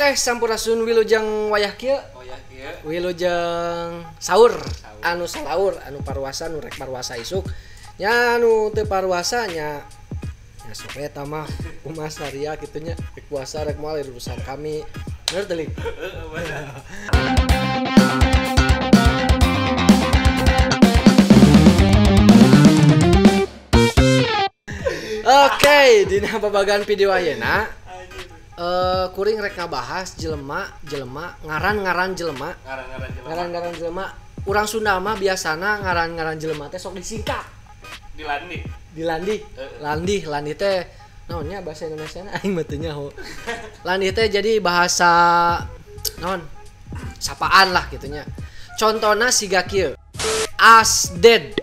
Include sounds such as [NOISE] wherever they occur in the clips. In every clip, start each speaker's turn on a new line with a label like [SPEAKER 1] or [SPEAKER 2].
[SPEAKER 1] Oke, sampurasun wilujeng wayah kieu.
[SPEAKER 2] Oh ya, iya.
[SPEAKER 1] Wilujeng saur, anu salaur, anu parwasa, nu rek parwasa isuk. Nya anu teu parwasa nya nya sok eta mah [LAUGHS] kumaha saria kitu nya rek puasa rek moal urusan kami. Lik? [LAUGHS] Oke, dina babagan video ayeuna eh kuring rek ngabahas jelema jelema ngaran-ngaran jelema.
[SPEAKER 2] Ngaran-ngaran jelema.
[SPEAKER 1] Urang Sunda mah biasana ngaran-ngaran jelema teh sok disingkat.
[SPEAKER 2] Di Landi.
[SPEAKER 1] dilandi landi landi teh. Naonnya bahasa Indonesia na [LAUGHS] aing mah teu nyaho. Landi teh jadi bahasa naon? Sapaan lah gitunya contohna siga kieu. Asded.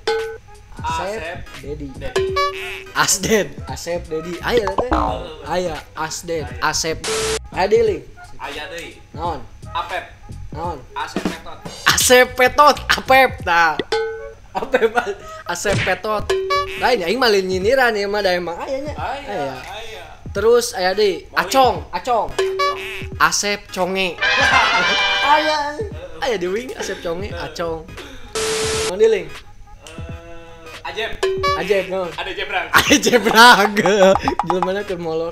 [SPEAKER 2] Asep.
[SPEAKER 1] dedi.
[SPEAKER 2] Dedi.
[SPEAKER 1] Asded asep dedi aya teh aya asded asep adili
[SPEAKER 2] Aya deui.
[SPEAKER 1] naon
[SPEAKER 2] Apep.
[SPEAKER 1] naon
[SPEAKER 2] Asep Metot.
[SPEAKER 1] Asep Petot, Apep, nah. Apep, Asep Petot. Lain aing mah lain nyindiran ya mah da emang ayahnya.
[SPEAKER 2] Aya, aya.
[SPEAKER 1] Terus aya deui Acong, Acong. Asep Conge. [LAUGHS] Aya. Aya di wing Asep Conge, Acong. Mang
[SPEAKER 2] Ajep.
[SPEAKER 1] Ajep naon?
[SPEAKER 2] Ada Jebrang.
[SPEAKER 1] Raga. Jelema ke molor.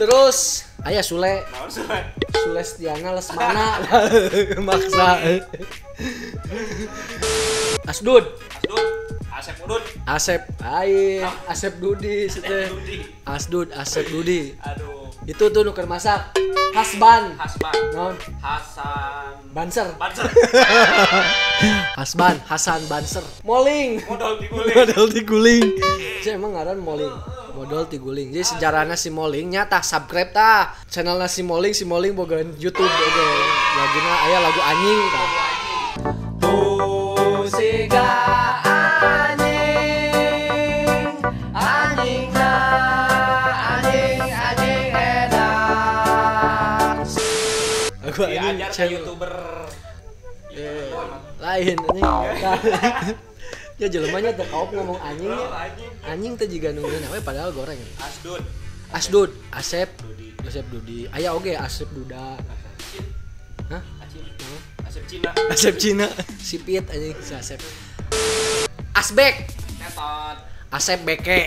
[SPEAKER 1] Terus aya Sule,
[SPEAKER 2] Naon suwe?
[SPEAKER 1] Sulestiana Lesmana [LAUGHS] maksa Asdud
[SPEAKER 2] Asdud. Asep Udut.
[SPEAKER 1] Asep Ain Asep Dudi
[SPEAKER 2] Asep Dudi.
[SPEAKER 1] Asdud Asep Dudi
[SPEAKER 2] Aduh.
[SPEAKER 1] itu tuh nuker masak Hasban.
[SPEAKER 2] Hasban.
[SPEAKER 1] non
[SPEAKER 2] Hasan.
[SPEAKER 1] Banser.
[SPEAKER 2] Banser. [LAUGHS]
[SPEAKER 1] Hasban Hasan Banser. Moling.
[SPEAKER 2] Modal diguling.
[SPEAKER 1] modal tiguling saya [LAUGHS] emang ngaran Moling? Modal tiguling jadi sejarahnya si Moling nyata subscribe tah channelnya si Moling si Moling boga YouTube oke laguna aya lagu anjing tah Anjing
[SPEAKER 2] Diajar ke
[SPEAKER 1] channel.
[SPEAKER 2] YouTuber.
[SPEAKER 1] Eh, lain ini [LAUGHS] ya jelemanya teu kaop ngomong anjing ya.
[SPEAKER 2] Anjing.
[SPEAKER 1] teh juga nungguin we padahal goreng.
[SPEAKER 2] Asdud.
[SPEAKER 1] Asdud Asep.
[SPEAKER 2] Dudi.
[SPEAKER 1] Asep Dudi aya oge Asep Duda. Hah?
[SPEAKER 2] Asep Cina.
[SPEAKER 1] Asep Cina. Sipit anjing si Asep. Asbek.
[SPEAKER 2] Metot.
[SPEAKER 1] Asep Beke.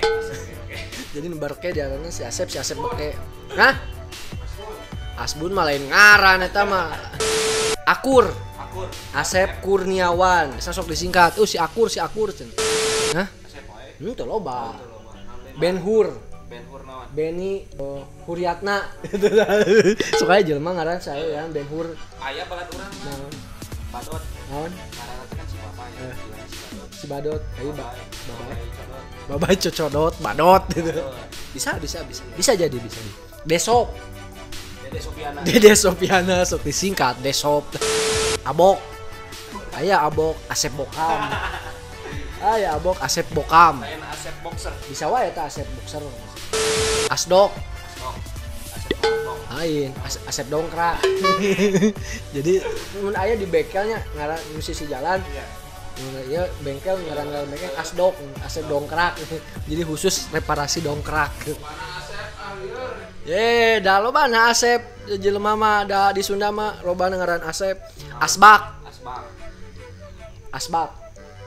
[SPEAKER 1] Jadi nembarke diarana si Asep si Asep Beke. Hah? Asbun mah lain ngaran eta mah Akur
[SPEAKER 2] Akur.
[SPEAKER 1] Asep Kurniawan Bisa sok disingkat uh si Akur si Akur cen Hah?
[SPEAKER 2] Asep wae.
[SPEAKER 1] Hmm, teu loba. Ben Hur
[SPEAKER 2] Ben Hur naon?
[SPEAKER 1] Beni uh, Huriatna Sukanya [LAUGHS] jelema ngaran saya ya Ben Hur
[SPEAKER 2] Aya balat urang mah.
[SPEAKER 1] naon
[SPEAKER 2] Badot.
[SPEAKER 1] naon
[SPEAKER 2] Karena kan si Bapak ya.
[SPEAKER 1] Eh.
[SPEAKER 2] Si Badot?
[SPEAKER 1] si Badot ayo ba
[SPEAKER 2] Codot.
[SPEAKER 1] Babai cocodot Badot gitu bisa bisa bisa bisa jadi bisa Desop
[SPEAKER 2] Dede Sofiana. [LAUGHS]
[SPEAKER 1] Dede Sopiana sok disingkat. Desop Abok. Aya Abok Asep Bokam. [LAUGHS] Aya Abok Asep Bokam.
[SPEAKER 2] Lain Asep Boxer.
[SPEAKER 1] bisa wae eta Asep Boxer. Asdok.
[SPEAKER 2] Asdok. Asep
[SPEAKER 1] lain As- Asep dongkrak [LAUGHS] jadi mun aya di bengkelnya ngaran musisi jalan.
[SPEAKER 2] Iya.
[SPEAKER 1] bengkel ngaran ngaran bengkel Asdok Asep dongkrak. Jadi khusus reparasi dongkrak Ye, dah loba na Asep jelema mah da di Sunda mah loba ngaran Asep Asbak
[SPEAKER 2] Asbak.
[SPEAKER 1] Asbak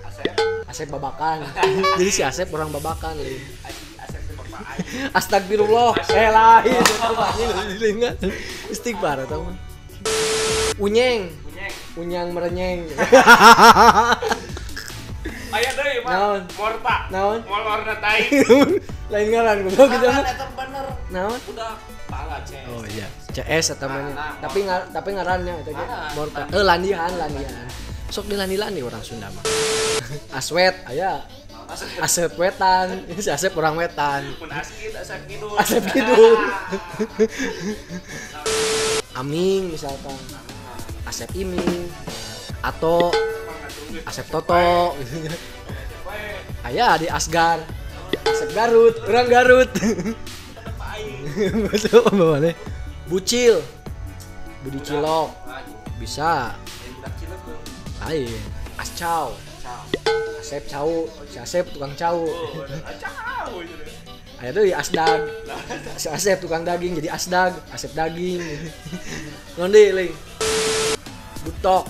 [SPEAKER 2] Asep.
[SPEAKER 1] Asep babakan [LAUGHS] jadi si Asep orang babakan
[SPEAKER 2] Aing. [LAUGHS]
[SPEAKER 1] Astagfirullah. Eh lain [LAUGHS] dilingat. Istighfar eta mah. Unyeng, unyang merenyeng.
[SPEAKER 2] Aya deui mah.
[SPEAKER 1] Naon?
[SPEAKER 2] Morta.
[SPEAKER 1] Naon?
[SPEAKER 2] Molorna tai.
[SPEAKER 1] Lain ngaran goblok gitu Naon?
[SPEAKER 2] Udah pala CS.
[SPEAKER 1] Oh iya, CS eta mah. nya.
[SPEAKER 2] Nah,
[SPEAKER 1] Tapi ngar tapi ngarannya eta ge
[SPEAKER 2] Ngaran,
[SPEAKER 1] Morta.
[SPEAKER 2] Landi.
[SPEAKER 1] Eh landian, landian. Sok di landi-landi orang Sunda mah. [LAUGHS] Aswet aya.
[SPEAKER 2] Asep.
[SPEAKER 1] Wetan, ini si Asep orang wetan.
[SPEAKER 2] Mun Asep Kidul.
[SPEAKER 1] Asep Kidul. [LAUGHS] Aming misalkan. Asep Iming atau Asep Toto gitu. Aya di Asgar. Asep Garut, orang Garut. [LAUGHS] Betul apa mana? Bucil. Budi Cilok. Bisa. Lain. Ascau. Asep Cau. Si Asep tukang cau.
[SPEAKER 2] Cau.
[SPEAKER 1] aya deui asdag si Asep tukang daging jadi asdag Asep daging non deui leuing butok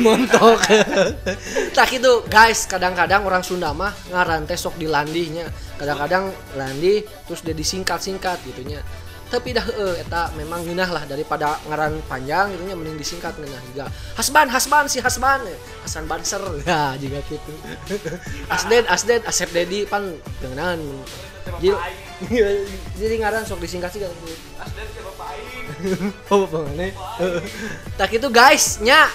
[SPEAKER 2] montok. [LAUGHS]
[SPEAKER 1] Tak itu guys kadang-kadang orang Sunda mah ngaran teh sok dilandihnya. Kadang-kadang landi terus dia disingkat-singkat gitunya tapi dah eh eta memang ngeunah lah daripada ngaran panjang gitunya mending disingkat ngeunah juga. Hasban Hasban si Hasban. Eh. Hasan Banser. Ya [LAUGHS] juga gitu. Asded Asded Asep Dedi pan dengan
[SPEAKER 2] Teh
[SPEAKER 1] jadi [LAUGHS]
[SPEAKER 2] bapak
[SPEAKER 1] ngaran sok disingkat sih kan
[SPEAKER 2] Asden bapak aing.
[SPEAKER 1] oh bagaimana tak itu guys nya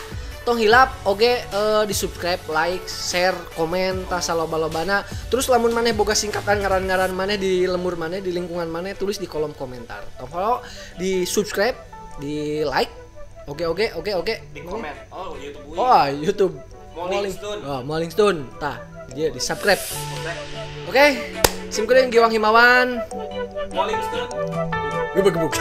[SPEAKER 1] tong hilap oke eh, di subscribe like share komen tas loba lobana terus lamun maneh boga singkatan ngaran-ngaran maneh di lemur maneh di lingkungan maneh tulis di kolom komentar. Tong follow di subscribe di like oke oke oke oke.
[SPEAKER 2] Di komen. Oh, YouTube
[SPEAKER 1] oh YouTube.
[SPEAKER 2] Morning Stone.
[SPEAKER 1] oh Morning Stone. Tah dia di subscribe.
[SPEAKER 2] Oke.
[SPEAKER 1] oke simkuring giwang himawan
[SPEAKER 2] Morning Stone.
[SPEAKER 1] gebuk gebuk